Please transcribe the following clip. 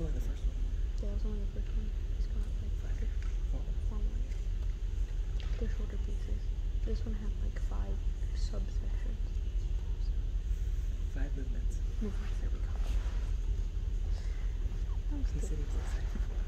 That's only the first one. Yeah, it was only the first one. He's got like five, Oh. four more. They're shorter pieces. This one had like five subsections. Five movements. Movements, there we go. I'm He still- said he was excited for.